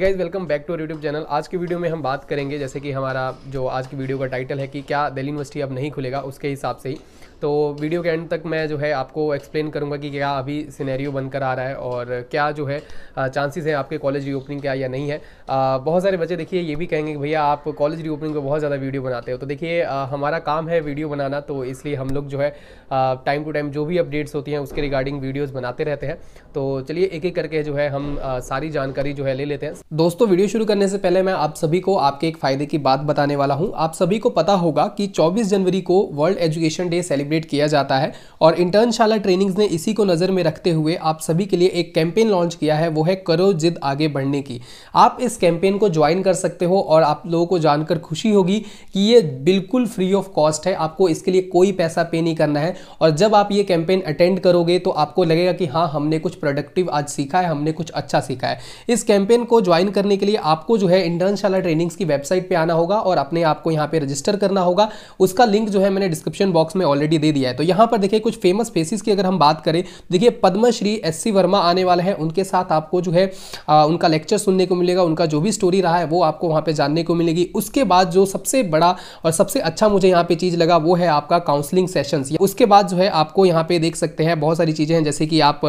Guys welcome back to YouTube channel आज की video में हम बात करेंगे जैसे कि हमारा जो आज की वीडियो का टाइटल है कि क्या दिल्ली यूनिवर्सिटी अब नहीं खुलेगा उसके हिसाब से ही। तो वीडियो के एंड तक मैं जो है आपको एक्सप्लेन करूँगा कि क्या अभी सिनेरियो बनकर आ रहा है और क्या जो है चांसेस हैं आपके कॉलेज रीओपनिंग क्या या नहीं है। आ, बहुत सारे बच्चे देखिए ये भी कहेंगे कि भैया आप कॉलेज रीओपनिंग पर बहुत ज़्यादा वीडियो बनाते हो। तो देखिए हमारा काम है वीडियो बनाना तो इसलिए हम लोग जो है टाइम टू टाइम जो भी अपडेट्स होती हैं उसके रिगार्डिंग वीडियोज़ बनाते रहते हैं। तो चलिए एक एक करके जो है हम सारी जानकारी जो है ले लेते हैं। दोस्तों, वीडियो शुरू करने से पहले मैं आप सभी को आपके एक फ़ायदे की बात बताने वाला हूँ। आप सभी को पता होगा कि चौबीस जनवरी को world education day celebrate celebrate किया जाता है और इंटर्नशाला ट्रेनिंग्स ने इसी को नज़र में रखते हुए आप सभी के लिए एक कैंपेन लॉन्च किया है, वो है करो जिद आगे बढ़ने की। आप इस कैंपेन को ज्वाइन कर सकते हो और आप लोगों को जानकर खुशी होगी कि ये बिल्कुल फ्री ऑफ़ कॉस्ट है, आपको इसके लिए कोई पैसा पे नहीं करना है और जब आप ये कैंपेन अटेंड करोगे तो आपको लगेगा कि हाँ हमने कुछ प्रोडक्टिव आज सीखा है, हमने कुछ अच्छा सीखा है। इस कैंपेन को ज्वाइन करने के लिए आपको जो है इंटर्नशाला ट्रेनिंग्स की वेबसाइट पे आना होगा और अपने आप को यहाँ पे रजिस्टर करना होगा। उसका लिंक जो है मैंने डिस्क्रिप्शन बॉक्स में ऑलरेडी दे दिया है। तो यहाँ पर देखिए कुछ फ़ेमस फेसिस की अगर हम बात करें देखिए पद्मश्री एस सी वर्मा आने वाले हैं। उनके साथ आपको जो है आ, उनका लेक्चर सुनने को मिलेगा उनका जो भी स्टोरी रहा है वो आपको वहाँ पर जानने को मिलेगी। उसके बाद जो सबसे बड़ा और सबसे अच्छा मुझे यहाँ पे चीज़ लगा वो है आपका काउंसलिंग सेशन उसके बाद जो है आपको यहाँ पे देख सकते हैं बहुत सारी चीज़ें हैं जैसे कि आप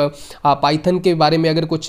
पाइथन के बारे में अगर कुछ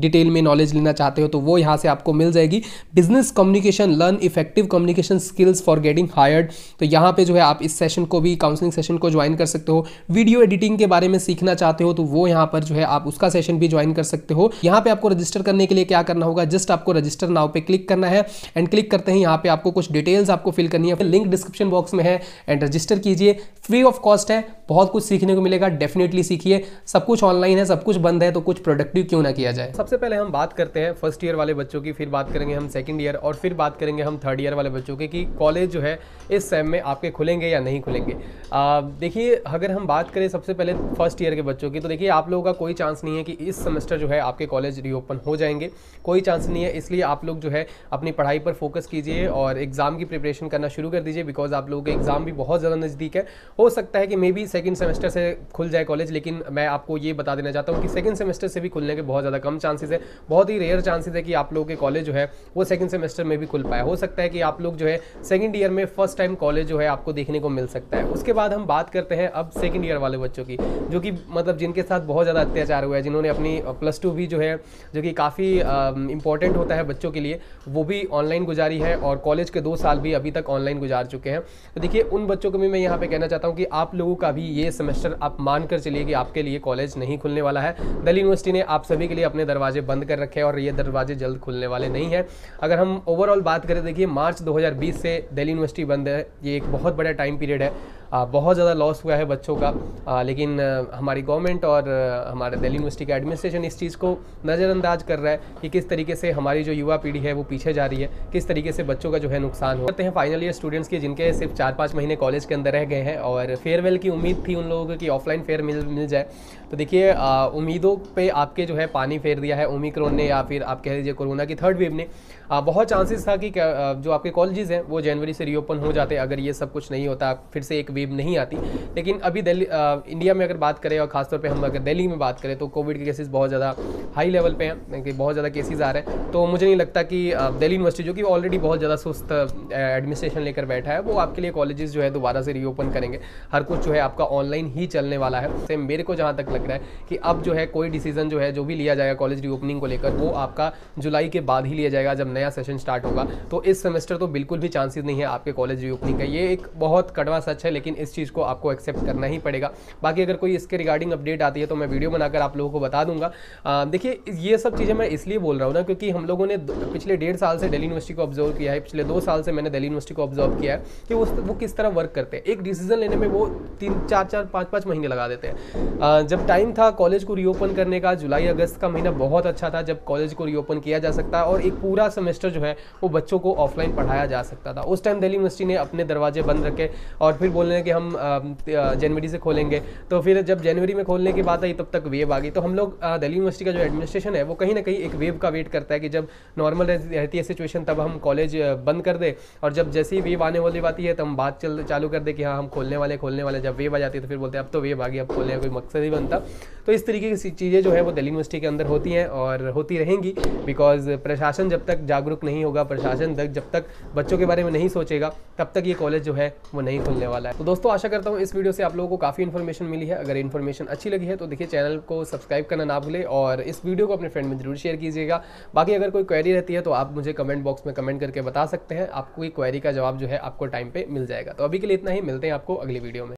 डिटेल में नॉलेज लेना चाहते हो तो वो यहाँ से आपको मिल जाएगी। Business communication learn effective communication skills for getting hired तो यहाँ पे जो है आप इस सेशन को भी काउंसलिंग सेशन को ज्वाइन कर सकते हो। वीडियो एडिटिंग के बारे में सीखना चाहते हो तो वो यहाँ पर जो है आप उसका सेशन भी ज्वाइन कर सकते हो। यहाँ पे आपको रजिस्टर करने के लिए क्या करना होगा? जस्ट आपको रजिस्टर नाव पे क्लिक करना है एंड क्लिक करते हैं यहाँ पे आपको कुछ डिटेल्स आपको फिल करनी है। लिंक डिस्क्रिप्शन बॉक्स में है एंड रजिस्टर कीजिए। फ्री ऑफ़ कॉस्ट है। बहुत कुछ सीखने को मिलेगा डेफिनेटली सीखिए। सब कुछ ऑनलाइन है, सब कुछ बंद है तो कुछ प्रोडक्टिव क्यों ना किया जाए? सबसे पहले हम बात करते हैं फ़र्स्ट ईयर वाले बच्चों की, फिर बात करेंगे हम सेकंड ईयर और फिर बात करेंगे हम थर्ड ईयर वाले बच्चों की कि कॉलेज जो है, इस सेम में आपके खुलेंगे या नहीं खुलेंगे। देखिए, अगर हम बात करें सबसे पहले फ़र्स्ट ईयर के बच्चों की तो देखिए, आप लोगों का कोई चांस नहीं है कि इस सेमेस्टर जो है आपके कॉलेज रीओपन हो जाएँगे। कोई चांस नहीं है, इसलिए आप लोग जो है अपनी पढ़ाई पर फोकस कीजिए और एग्ज़ाम की प्रिपरेशन करना शुरू कर दीजिए बिकॉज़ आप लोगों के एग्ज़ाम भी बहुत ज़्यादा नज़दीक है। हो सकता है कि मे बी सेकेंड सेमेस्टर से खुल जाए कॉलेज लेकिन मैं आपको ये बता देना चाहता हूँ कि सेकेंड सेमेस्टर से भी खुलने के बहुत ज़्यादा कम चांसेस है। बहुत ही रेयर चांसेस है कि आप लोगों के कॉलेज जो है, वो सेकेंड सेमेस्टर में भी खुल पाए। हो सकता है कि आप लोग जो है सेकेंड ईयर में फ़र्स्ट टाइम कॉलेज जो है, आपको देखने को मिल सकता है। उसके बाद हम बात करते हैं अब सेकेंड ईयर वाले बच्चों की, जो कि मतलब जिनके साथ बहुत ज़्यादा अत्याचार हुआ है, जिन्होंने अपनी प्लस टू भी जो है, जो कि काफ़ी इंपॉर्टेंट होता है बच्चों के लिए, वो भी ऑनलाइन गुजारी है और कॉलेज के दो साल भी अभी तक ऑनलाइन गुजार चुके हैं। तो देखिए, उन बच्चों को भी मैं यहाँ पे कहना चाहता हूँ कि आप लोगों का भी ये सेमेस्टर आप मान कर चलिए कि आपके लिए कॉलेज नहीं खुलने वाला है। दिल्ली यूनिवर्सिटी ने आप सभी के लिए अपने दरवाजे बंद कर रखे हैं और ये दरवाजे जल्द खुलने वाले नहीं हैं। अगर हम ओवरऑल बात करें, देखिए, मार्च 2020 से दिल्ली यूनिवर्सिटी बंद है। ये एक बहुत बड़ा टाइम पीरियड है। बहुत ज़्यादा लॉस हुआ है बच्चों का। लेकिन हमारी गवर्नमेंट और हमारे दिल्ली यूनिवर्सिटी का एडमिनिस्ट्रेशन इस चीज़ को नज़रअंदाज कर रहा है कि किस तरीके से हमारी जो युवा पीढ़ी है वो पीछे जा रही है किस तरीके से बच्चों का जो है नुकसान होते हैं फाइनल ईयर स्टूडेंट्स के जिनके सिर्फ़ चार पाँच महीने कॉलेज के अंदर रह गए हैं और फेयरवेल की उम्मीद थी उन लोगों की ऑफलाइन फेयर मिल मिल जाए। तो देखिए उम्मीदों पे आपके जो है पानी फेर दिया है ओमिक्रोन ने या फिर आप कह लीजिए कोरोना की थर्ड वेव ने। आ, बहुत चांसेस था कि जो आपके कॉलेजेस हैं वो जनवरी से रीओपन हो जाते अगर ये सब कुछ नहीं होता फिर से एक वेव नहीं आती। लेकिन अभी दिल्ली इंडिया में अगर बात करें और खासतौर पे हम अगर दिल्ली में बात करें तो कोविड के केसेस बहुत ज़्यादा हाई लेवल पे हैं, कि बहुत ज़्यादा केसेस आ रहे हैं। तो मुझे नहीं लगता कि दिल्ली यूनिवर्सिटी जो कि ऑलरेडी बहुत ज़्यादा सुस्त एडमिनिस्ट्रेशन लेकर बैठा है, वो आपके लिए कॉलेजेस जो है दोबारा से रीओपन करेंगे। हर कुछ जो है आपका ऑनलाइन ही चलने वाला है। सेम मेरे को जहाँ तक लग रहा है कि अब जो है कोई डिसीज़न जो है, जो भी लिया जाएगा कॉलेज रीओपनिंग को लेकर, वो आपका जुलाई के बाद ही लिया जाएगा, जब नया सेशन स्टार्ट होगा। तो इस सेमेस्टर तो बिल्कुल भी चांसेस नहीं है आपके कॉलेज रीओपनिंग का। ये एक बहुत कड़वा सच है, लेकिन इस चीज़ को आपको एक्सेप्ट करना ही पड़ेगा। बाकी अगर कोई इसके रिगार्डिंग अपडेट आती है तो मैं वीडियो बनाकर आप लोगों को बता दूँगा। देखिए, ये सब चीज़ें मैं इसलिए बोल रहा हूँ ना क्योंकि हम लोगों ने पिछले डेढ़ साल से दिल्ली यूनिवर्सिटी को ऑब्ज़र्व किया है, पिछले दो साल से मैंने दिल्ली यूनिवर्सिटी को ऑब्ज़र्व किया है कि उस, वो किस तरह वर्क करते हैं। एक डिसीज़न लेने में वो तीन, चार चार, पाँच पाँच महीने लगा देते हैं। जब टाइम था कॉलेज को रीओपन करने का, जुलाई, अगस्त का महीना बहुत अच्छा था जब कॉलेज को रीओपन किया जा सकता है और एक पूरा सेमेस्टर जो है वो बच्चों को ऑफलाइन पढ़ाया जा सकता था। उस टाइम दिल्ली यूनिवर्सिटी ने अपने दरवाजे बंद रखे और फिर बोलने हैं कि हम जनवरी से खोलेंगे। तो फिर जब जनवरी में खोलने की बात आई, तब तक वेव आ गई। तो हम लोग दिल्ली यूनिवर्सिटी का जो एडमिनिस्ट्रेशन है, वो कहीं ना कहीं एक वेव का वेट करता है कि जब नॉर्मल रहती है सिचुएशन तब हम कॉलेज बंद कर दे। और जब जैसे वेव आने वाली बात है तो हम बात चल, चालू कर दे कि हाँ हम खोलने वाले खोलने वाले जब वेव आ जाती है तो फिर बोलते हैं, अब तो वेव आ गई, अब खोलने का कोई मकसद ही बनता। तो इस तरीके की चीज़ें जो है, वो दिल्ली यूनिवर्सिटी के अंदर होती हैं और होती रहेंगी। बिकॉज़ प्रशासन जब तक जागरूक नहीं होगा, प्रशासन तक, जब तक बच्चों के बारे में नहीं सोचेगा, तब तक ये कॉलेज जो है, वो नहीं खुलने वाला है। तो दोस्तों, आशा करता हूँ इस वीडियो से आप लोगों को काफ़ी इन्फॉर्मेशन मिली है। अगर इन्फॉर्मेशन अच्छी लगी है तो देखिए चैनल को सब्सक्राइब करना ना भूले और इस वीडियो को अपने फ्रेंड में ज़रूर शेयर कीजिएगा। बाकी अगर कोई क्वेरी रहती है तो आप मुझे कमेंट बॉक्स में कमेंट करके बता सकते हैं। आपको क्वेरी का जवाब जो है, आपको टाइम पर मिल जाएगा। तो अभी के लिए इतना ही, मिलते हैं आपको अगली वीडियो में।